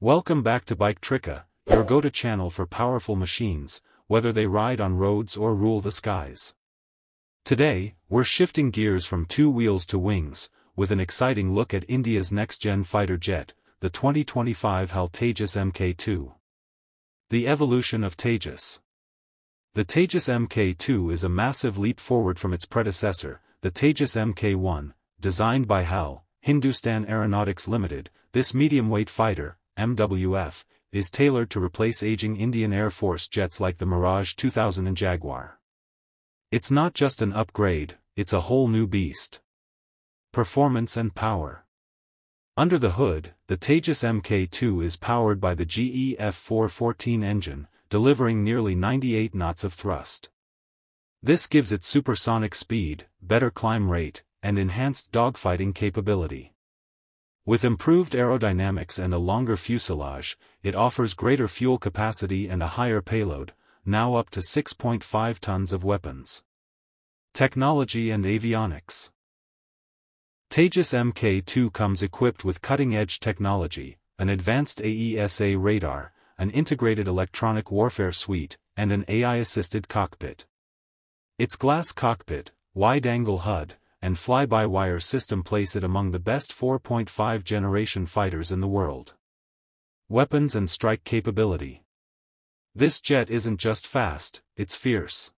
Welcome back to Bike Trica, your go-to channel for powerful machines, whether they ride on roads or rule the skies. Today, we're shifting gears from two wheels to wings, with an exciting look at India's next-gen fighter jet, the 2025 HAL Tejas Mk2. The evolution of Tejas. The Tejas Mk2 is a massive leap forward from its predecessor, the Tejas Mk1, designed by HAL, Hindustan Aeronautics Limited, this medium-weight fighter, MWF, is tailored to replace aging Indian Air Force jets like the Mirage 2000 and Jaguar. It's not just an upgrade, it's a whole new beast. Performance and Power Under the hood, the Tejas Mk2 is powered by the GE F414 engine, delivering nearly 98 knots of thrust. This gives it supersonic speed, better climb rate, and enhanced dogfighting capability. With improved aerodynamics and a longer fuselage, it offers greater fuel capacity and a higher payload, now up to 6.5 tons of weapons. Technology and Avionics Tejas Mk2 comes equipped with cutting-edge technology, an advanced AESA radar, an integrated electronic warfare suite, and an AI-assisted cockpit. Its glass cockpit, wide-angle HUD, and fly-by-wire system place it among the best 4.5 generation fighters in the world. Weapons and strike capability. This jet isn't just fast, it's fierce.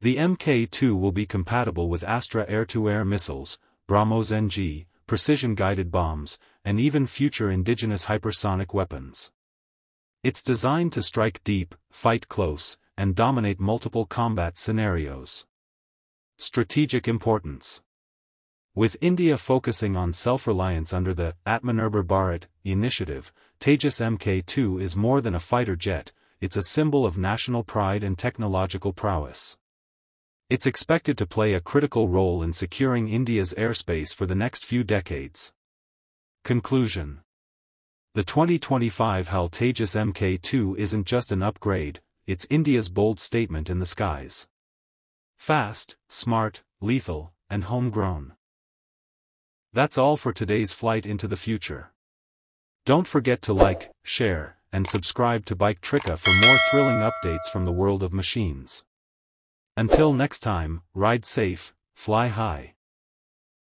The Mk2 will be compatible with Astra air-to-air missiles, BrahMos NG, precision-guided bombs, and even future indigenous hypersonic weapons. It's designed to strike deep, fight close, and dominate multiple combat scenarios. Strategic importance. With India focusing on self-reliance under the Atmanirbhar Bharat initiative, Tejas Mk2 is more than a fighter jet, it's a symbol of national pride and technological prowess. It's expected to play a critical role in securing India's airspace for the next few decades. Conclusion The 2025 HAL Tejas Mk2 isn't just an upgrade, it's India's bold statement in the skies. Fast, smart, lethal, and homegrown. That's all for today's flight into the future. Don't forget to like, share, and subscribe to Bike Trica for more thrilling updates from the world of machines. Until next time, ride safe, fly high.